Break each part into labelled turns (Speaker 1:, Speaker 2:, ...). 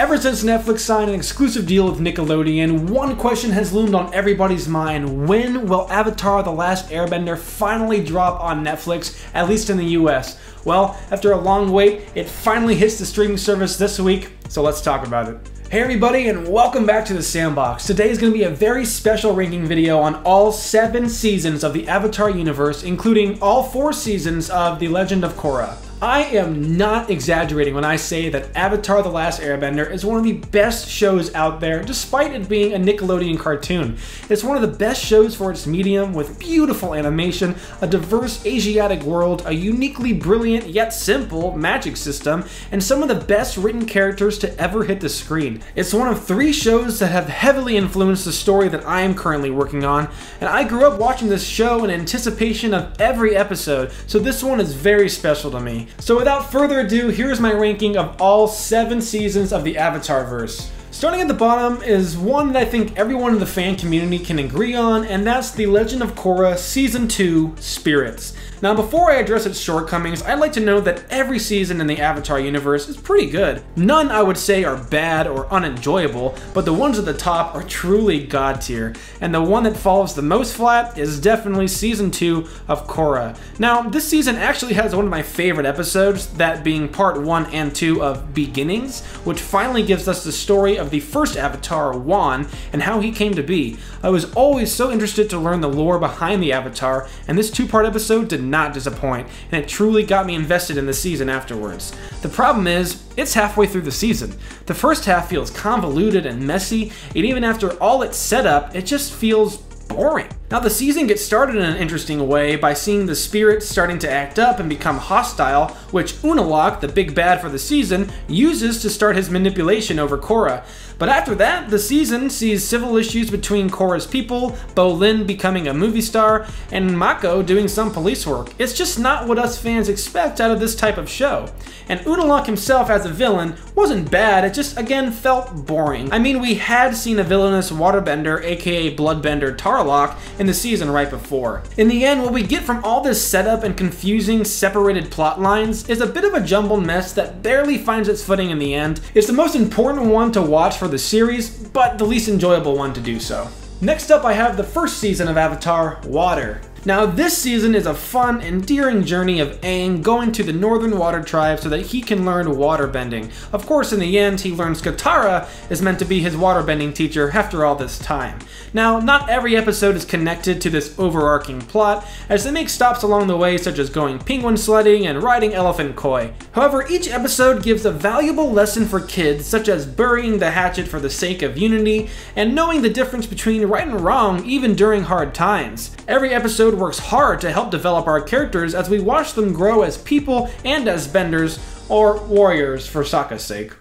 Speaker 1: Ever since Netflix signed an exclusive deal with Nickelodeon, one question has loomed on everybody's mind. When will Avatar The Last Airbender finally drop on Netflix, at least in the US? Well, after a long wait, it finally hits the streaming service this week, so let's talk about it. Hey everybody and welcome back to the Sandbox. Today is going to be a very special ranking video on all 7 seasons of the Avatar universe, including all 4 seasons of The Legend of Korra. I am not exaggerating when I say that Avatar The Last Airbender is one of the best shows out there, despite it being a Nickelodeon cartoon. It's one of the best shows for its medium, with beautiful animation, a diverse Asiatic world, a uniquely brilliant yet simple magic system, and some of the best written characters to ever hit the screen. It's one of three shows that have heavily influenced the story that I am currently working on, and I grew up watching this show in anticipation of every episode, so this one is very special to me. So without further ado, here's my ranking of all seven seasons of the Avatar verse. Starting at the bottom is one that I think everyone in the fan community can agree on, and that's The Legend of Korra Season 2 Spirits. Now, before I address its shortcomings, I'd like to note that every season in the Avatar universe is pretty good. None, I would say, are bad or unenjoyable, but the ones at the top are truly god tier, and the one that falls the most flat is definitely Season 2 of Korra. Now, this season actually has one of my favorite episodes, that being Part 1 and 2 of Beginnings, which finally gives us the story of the first Avatar, Wan, and how he came to be. I was always so interested to learn the lore behind the Avatar, and this two-part episode did not disappoint, and it truly got me invested in the season afterwards. The problem is, it's halfway through the season. The first half feels convoluted and messy, and even after all its setup, it just feels boring. Now the season gets started in an interesting way by seeing the spirits starting to act up and become hostile, which Unalaq, the big bad for the season, uses to start his manipulation over Korra. But after that, the season sees civil issues between Korra's people, Bolin becoming a movie star, and Mako doing some police work. It's just not what us fans expect out of this type of show. And Unalaq himself as a villain wasn't bad, it just again felt boring. I mean, we had seen a villainous waterbender, aka bloodbender Tarlok, in the season right before. In the end, what we get from all this setup and confusing separated plot lines is a bit of a jumbled mess that barely finds its footing in the end. It's the most important one to watch for the series, but the least enjoyable one to do so. Next up I have the first season of Avatar, Water. Now, this season is a fun, endearing journey of Aang going to the Northern Water Tribe so that he can learn waterbending. Of course, in the end, he learns Katara is meant to be his waterbending teacher after all this time. Now, not every episode is connected to this overarching plot, as they make stops along the way such as going penguin sledding and riding elephant koi. However, each episode gives a valuable lesson for kids, such as burying the hatchet for the sake of unity, and knowing the difference between right and wrong even during hard times. Every episode episode works hard to help develop our characters as we watch them grow as people and as benders, or warriors for Sokka's sake.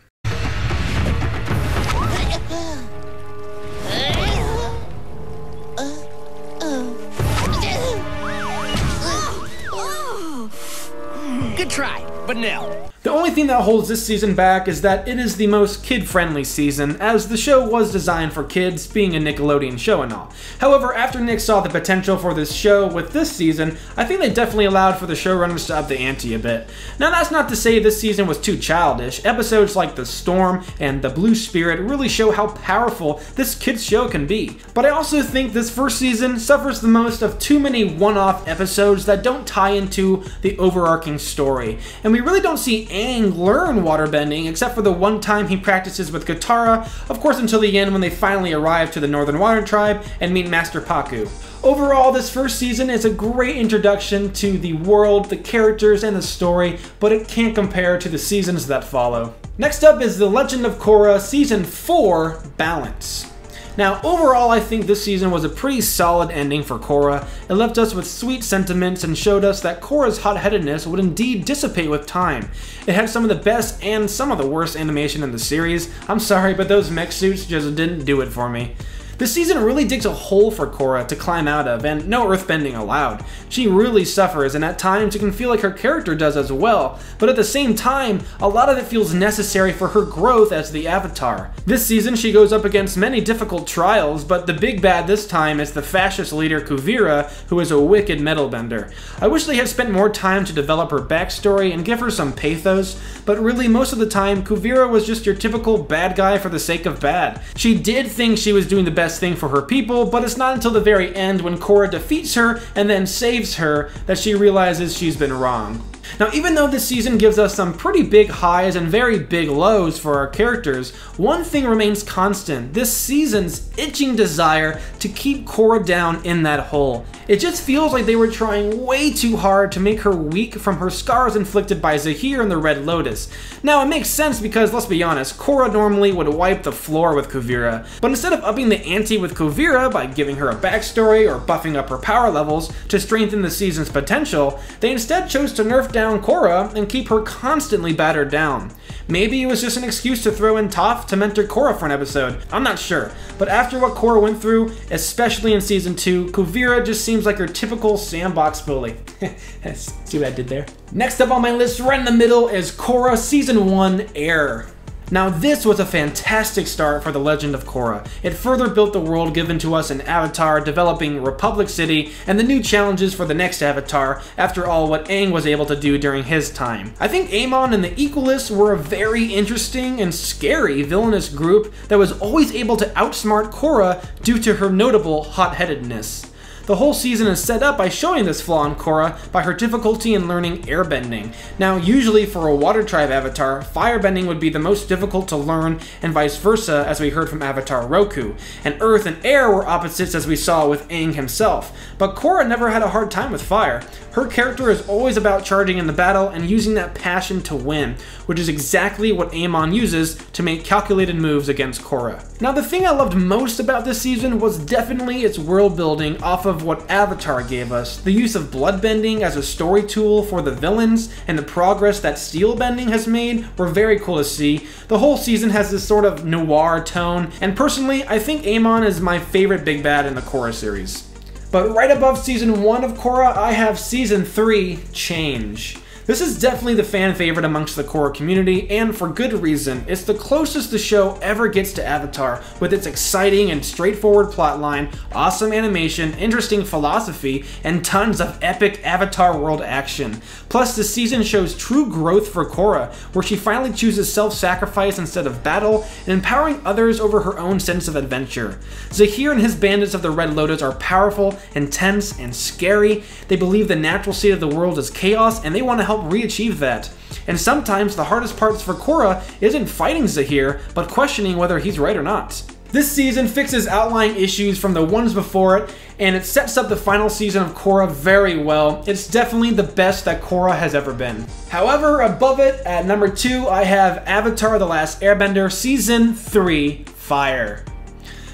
Speaker 2: Good try, but no.
Speaker 1: The only thing that holds this season back is that it is the most kid-friendly season, as the show was designed for kids, being a Nickelodeon show and all. However, after Nick saw the potential for this show with this season, I think they definitely allowed for the showrunners to up the ante a bit. Now that's not to say this season was too childish, episodes like The Storm and The Blue Spirit really show how powerful this kids show can be. But I also think this first season suffers the most of too many one-off episodes that don't tie into the overarching story, and we really don't see Aang learn waterbending, except for the one time he practices with Katara, of course until the end when they finally arrive to the Northern Water Tribe and meet Master Pakku. Overall, this first season is a great introduction to the world, the characters, and the story, but it can't compare to the seasons that follow. Next up is The Legend of Korra Season 4, Balance. Now, overall, I think this season was a pretty solid ending for Korra. It left us with sweet sentiments and showed us that Korra's hot-headedness would indeed dissipate with time. It had some of the best and some of the worst animation in the series. I'm sorry, but those mech suits just didn't do it for me. This season really digs a hole for Korra to climb out of, and no earthbending allowed. She really suffers, and at times it can feel like her character does as well, but at the same time, a lot of it feels necessary for her growth as the Avatar. This season, she goes up against many difficult trials, but the big bad this time is the fascist leader Kuvira, who is a wicked metalbender. I wish they had spent more time to develop her backstory and give her some pathos, but really most of the time, Kuvira was just your typical bad guy for the sake of bad. She did think she was doing the best best thing for her people, but it's not until the very end when Korra defeats her and then saves her that she realizes she's been wrong. Now, even though this season gives us some pretty big highs and very big lows for our characters, one thing remains constant this season's itching desire to keep Korra down in that hole. It just feels like they were trying way too hard to make her weak from her scars inflicted by Zaheer and the Red Lotus. Now, it makes sense because, let's be honest, Korra normally would wipe the floor with Kuvira, but instead of upping the ante with Kuvira by giving her a backstory or buffing up her power levels to strengthen the season's potential, they instead chose to nerf down Korra and keep her constantly battered down. Maybe it was just an excuse to throw in Toph to mentor Korra for an episode, I'm not sure. But after what Korra went through, especially in Season 2, Kuvira just seems like her typical sandbox bully. See what I did there? Next up on my list, right in the middle, is Korra Season 1 Air. Now this was a fantastic start for The Legend of Korra. It further built the world given to us in Avatar, developing Republic City, and the new challenges for the next Avatar, after all what Aang was able to do during his time. I think Amon and the Equalists were a very interesting and scary villainous group that was always able to outsmart Korra due to her notable hot-headedness. The whole season is set up by showing this flaw in Korra by her difficulty in learning airbending. Now, usually for a water tribe avatar, firebending would be the most difficult to learn and vice versa as we heard from Avatar Roku, and earth and air were opposites as we saw with Aang himself. But Korra never had a hard time with fire. Her character is always about charging in the battle and using that passion to win, which is exactly what Amon uses to make calculated moves against Korra. Now the thing I loved most about this season was definitely its world building off of what Avatar gave us. The use of bloodbending as a story tool for the villains and the progress that steel bending has made were very cool to see. The whole season has this sort of noir tone, and personally, I think Amon is my favorite big bad in the Korra series. But right above season 1 of Korra, I have season 3, Change. This is definitely the fan favorite amongst the Korra community, and for good reason. It's the closest the show ever gets to Avatar, with its exciting and straightforward plotline, awesome animation, interesting philosophy, and tons of epic Avatar world action. Plus, the season shows true growth for Korra, where she finally chooses self-sacrifice instead of battle, and empowering others over her own sense of adventure. Zaheer and his bandits of the Red Lotus are powerful, intense, and scary. They believe the natural state of the world is chaos, and they want to help help re-achieve that. And sometimes the hardest parts for Korra isn't fighting Zaheer, but questioning whether he's right or not. This season fixes outlying issues from the ones before it, and it sets up the final season of Korra very well. It's definitely the best that Korra has ever been. However, above it, at number 2, I have Avatar The Last Airbender Season 3 Fire.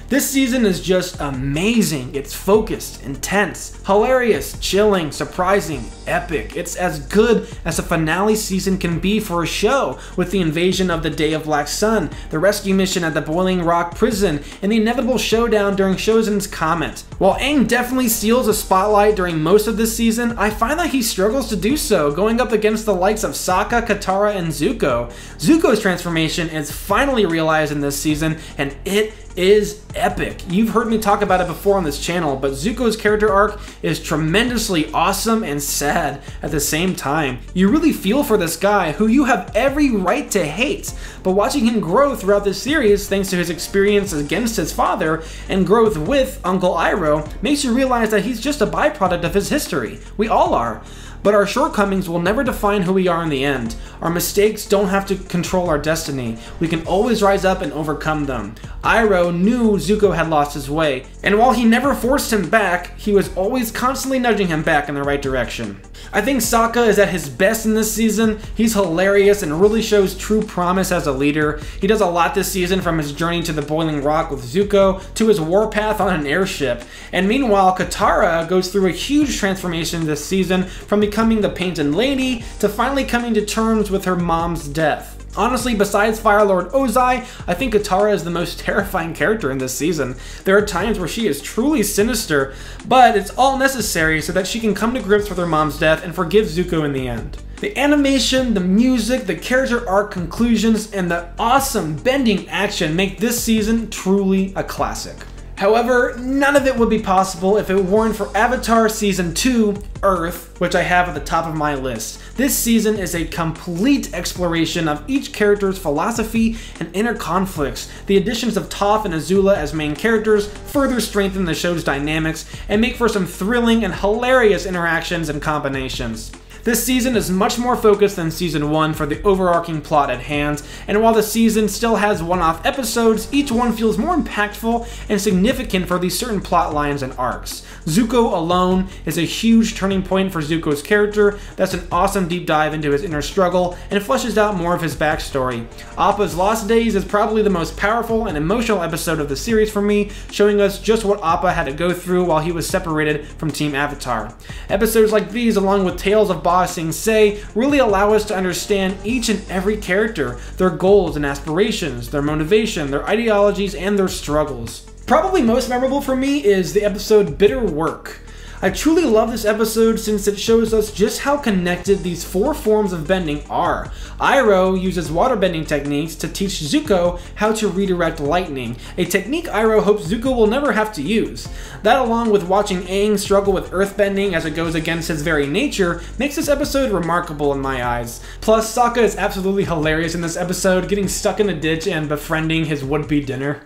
Speaker 1: This season is just amazing. It's focused, intense, hilarious, chilling, surprising, epic. It's as good as a finale season can be for a show, with the invasion of the Day of Black Sun, the rescue mission at the Boiling Rock prison, and the inevitable showdown during Sozin's Comet. While Aang definitely steals a spotlight during most of this season, I find that he struggles to do so, going up against the likes of Sokka, Katara, and Zuko. Zuko's transformation is finally realized in this season, and it is epic. You've heard me talk about it before on this channel, but Zuko's character arc is tremendously awesome and sad at the same time. You really feel for this guy who you have every right to hate, but watching him grow throughout this series thanks to his experience against his father and growth with Uncle Iroh makes you realize that he's just a byproduct of his history. We all are. But our shortcomings will never define who we are in the end. Our mistakes don't have to control our destiny. We can always rise up and overcome them. Iroh knew Zuko had lost his way, and while he never forced him back, he was always constantly nudging him back in the right direction. I think Sokka is at his best in this season. He's hilarious and really shows true promise as a leader. He does a lot this season from his journey to the Boiling Rock with Zuko to his warpath on an airship. And meanwhile, Katara goes through a huge transformation this season from becoming the Painted Lady to finally coming to terms with her mom's death. Honestly, besides Fire Lord Ozai, I think Katara is the most terrifying character in this season. There are times where she is truly sinister, but it's all necessary so that she can come to grips with her mom's death and forgive Zuko in the end. The animation, the music, the character arc conclusions, and the awesome bending action make this season truly a classic. However, none of it would be possible if it weren't for Avatar Season 2, Earth, which I have at the top of my list. This season is a complete exploration of each character's philosophy and inner conflicts. The additions of Toph and Azula as main characters further strengthen the show's dynamics and make for some thrilling and hilarious interactions and combinations. This season is much more focused than season 1 for the overarching plot at hand, and while the season still has one-off episodes, each one feels more impactful and significant for these certain plot lines and arcs. Zuko alone is a huge turning point for Zuko's character, that's an awesome deep dive into his inner struggle, and fleshes out more of his backstory. Appa's Lost Days is probably the most powerful and emotional episode of the series for me, showing us just what Appa had to go through while he was separated from Team Avatar. Episodes like these, along with Tales of Ba Sing Se, really allow us to understand each and every character, their goals and aspirations, their motivation, their ideologies, and their struggles. Probably most memorable for me is the episode Bitter Work. I truly love this episode since it shows us just how connected these four forms of bending are. Iroh uses water bending techniques to teach Zuko how to redirect lightning, a technique Iroh hopes Zuko will never have to use. That along with watching Aang struggle with earthbending as it goes against his very nature makes this episode remarkable in my eyes. Plus, Sokka is absolutely hilarious in this episode, getting stuck in a ditch and befriending his would-be dinner.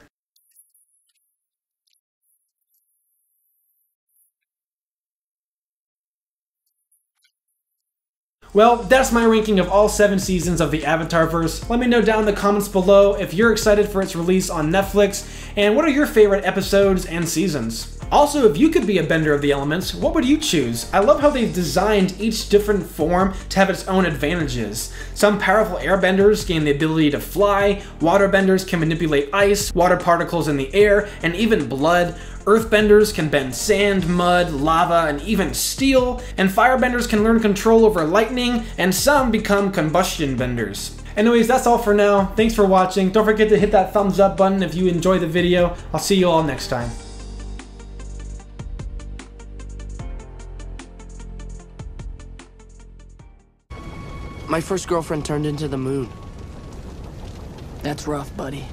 Speaker 1: Well, that's my ranking of all seven seasons of the Avatarverse. Let me know down in the comments below if you're excited for its release on Netflix, and what are your favorite episodes and seasons. Also, if you could be a bender of the elements, what would you choose? I love how they've designed each different form to have its own advantages. Some powerful airbenders gain the ability to fly, waterbenders can manipulate ice, water particles in the air, and even blood. Earthbenders can bend sand, mud, lava, and even steel, and firebenders can learn control over lightning, and some become combustion benders. Anyways, that's all for now. Thanks for watching. Don't forget to hit that thumbs up button if you enjoyed the video. I'll see you all next time.
Speaker 2: My first girlfriend turned into the moon.
Speaker 3: That's rough, buddy.